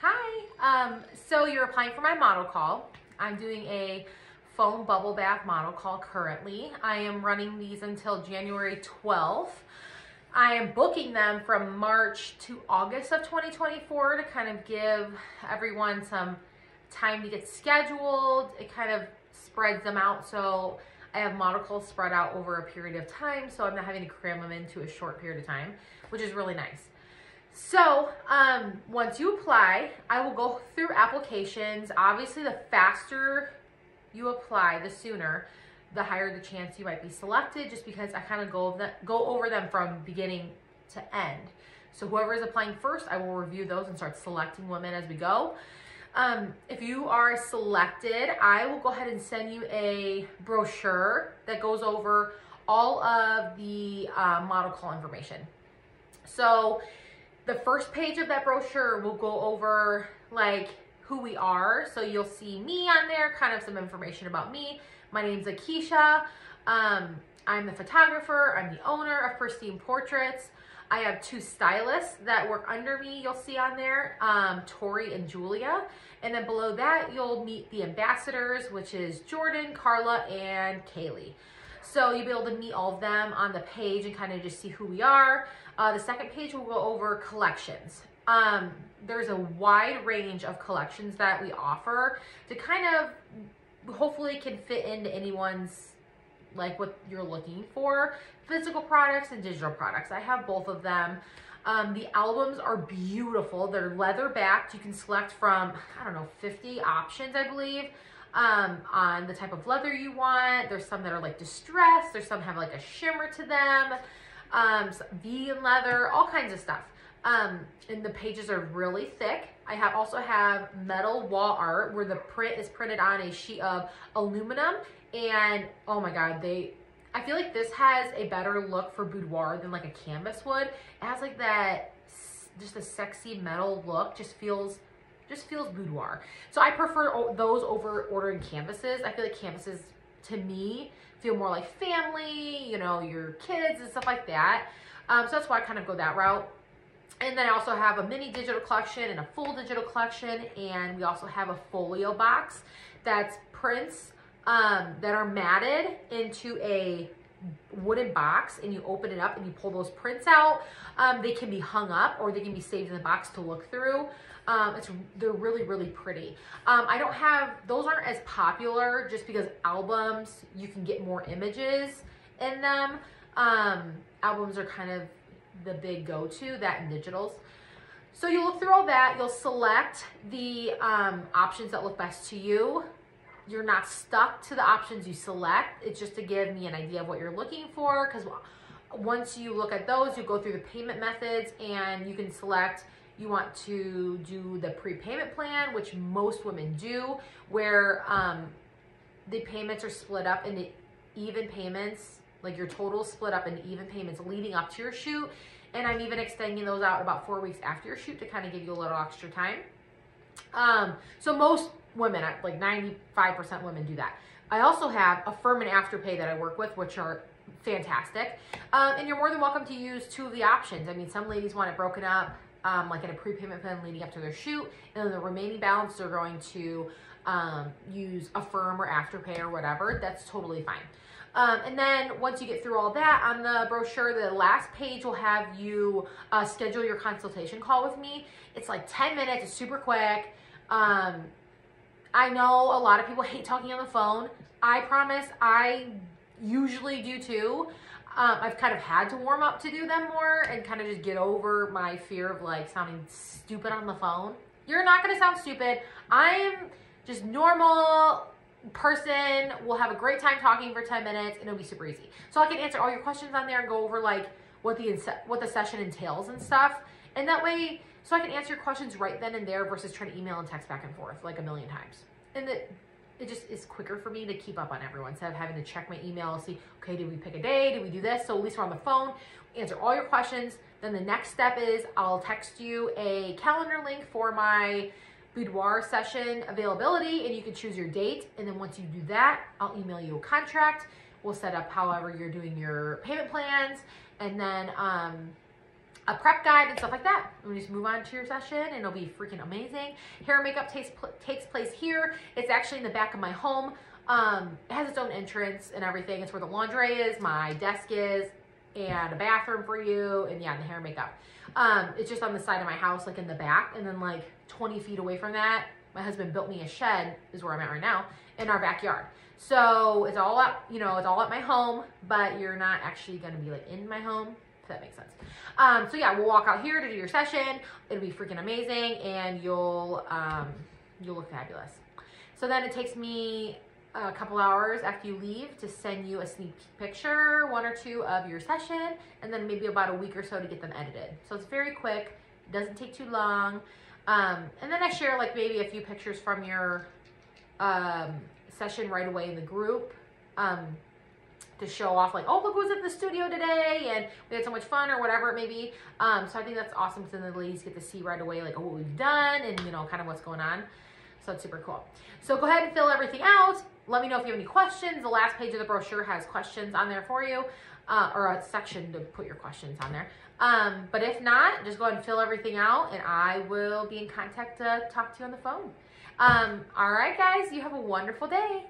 Hi. Um, so you're applying for my model call. I'm doing a foam bubble bath model call currently. I am running these until January 12th. I am booking them from March to August of 2024 to kind of give everyone some time to get scheduled. It kind of spreads them out so I have model calls spread out over a period of time so I'm not having to cram them into a short period of time, which is really nice. So um, once you apply, I will go through applications. Obviously, the faster you apply, the sooner, the higher the chance you might be selected just because I kind of go, over go over them from beginning to end. So whoever is applying first, I will review those and start selecting women as we go. Um, if you are selected, I will go ahead and send you a brochure that goes over all of the uh, model call information. So the first page of that brochure will go over like who we are. So you'll see me on there, kind of some information about me. My name's Akisha. Um, I'm the photographer. I'm the owner of Pristine Portraits. I have two stylists that work under me, you'll see on there, um, Tori and Julia. And then below that, you'll meet the ambassadors, which is Jordan, Carla, and Kaylee. So you'll be able to meet all of them on the page and kind of just see who we are. Uh, the second page will go over collections. Um, there's a wide range of collections that we offer to kind of hopefully can fit into anyone's like what you're looking for. Physical products and digital products. I have both of them. Um, the albums are beautiful. They're leather backed you can select from i don't know 50 options i believe um, on the type of leather you want. There's some that are like distressed. There's some have like a shimmer to them. Um, vegan leather, all kinds of stuff. Um, and the pages are really thick. I have also have metal wall art where the print is printed on a sheet of aluminum. And oh my God, they, I feel like this has a better look for boudoir than like a canvas would. It has like that, just a sexy metal look, just feels just feels boudoir. So I prefer those over ordering canvases. I feel like canvases, to me, feel more like family, you know, your kids and stuff like that. Um, so that's why I kind of go that route. And then I also have a mini digital collection and a full digital collection. And we also have a folio box that's prints um, that are matted into a wooden box and you open it up and you pull those prints out. Um, they can be hung up or they can be saved in the box to look through. Um, it's they're really really pretty. Um, I don't have those aren't as popular just because albums you can get more images in them. Um, albums are kind of the big go-to that and digitals. So you look through all that. You'll select the um, options that look best to you. You're not stuck to the options you select. It's just to give me an idea of what you're looking for because once you look at those, you go through the payment methods and you can select you want to do the prepayment plan, which most women do, where um, the payments are split up into even payments, like your total split up into even payments leading up to your shoot. And I'm even extending those out about four weeks after your shoot to kind of give you a little extra time. Um, so most women, like 95% women do that. I also have Affirm and Afterpay that I work with, which are fantastic. Um, and you're more than welcome to use two of the options. I mean, some ladies want it broken up um, like in a prepayment plan leading up to their shoot, and then the remaining balance they're going to um, use Affirm or Afterpay or whatever. That's totally fine. Um, and then once you get through all that, on the brochure, the last page will have you uh, schedule your consultation call with me. It's like 10 minutes, it's super quick. Um, I know a lot of people hate talking on the phone. I promise I usually do too. Um, I've kind of had to warm up to do them more and kind of just get over my fear of like sounding stupid on the phone. You're not going to sound stupid. I'm just normal person. We'll have a great time talking for 10 minutes and it'll be super easy. So I can answer all your questions on there and go over like what the what the session entails and stuff. And that way, so I can answer your questions right then and there versus trying to email and text back and forth like a million times. And that it just is quicker for me to keep up on everyone instead of having to check my email see, okay, did we pick a day? Did we do this? So at least we're on the phone, answer all your questions. Then the next step is I'll text you a calendar link for my boudoir session availability and you can choose your date. And then once you do that, I'll email you a contract. We'll set up however you're doing your payment plans. And then um, a prep guide and stuff like that. And we just move on to your session and it'll be freaking amazing. Hair and makeup takes, takes place here. It's actually in the back of my home. Um, it has its own entrance and everything. It's where the laundry is, my desk is, and a bathroom for you, and yeah, and the hair and makeup. Um, it's just on the side of my house, like in the back, and then like 20 feet away from that, my husband built me a shed, is where I'm at right now, in our backyard. So it's all up, you know, it's all at my home, but you're not actually gonna be like in my home, if that makes sense. Um, so yeah, we'll walk out here to do your session. It'll be freaking amazing, and you'll um, you'll look fabulous. So then it takes me a couple hours after you leave to send you a sneak picture, one or two of your session, and then maybe about a week or so to get them edited. So it's very quick, doesn't take too long. Um, and then I share like maybe a few pictures from your um, session right away in the group um, to show off like, oh, look who's at the studio today and we had so much fun or whatever it may be. Um, so I think that's awesome because then the ladies get to see right away like, oh, what we've done and, you know, kind of what's going on. So it's super cool. So go ahead and fill everything out. Let me know if you have any questions. The last page of the brochure has questions on there for you, uh, or a section to put your questions on there. Um, but if not, just go ahead and fill everything out, and I will be in contact to talk to you on the phone. Um, all right, guys, you have a wonderful day.